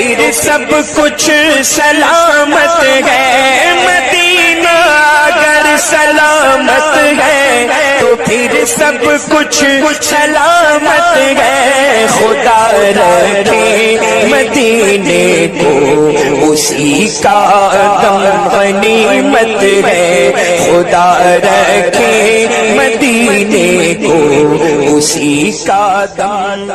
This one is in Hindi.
फिर सब कुछ सलामत है। मदीना अगर सलामत है तो फिर सब कुछ सलामत है। खुदा रखे मदीने को, उसी का दम मत है। खुदा रखे मदीने को, उसी का दान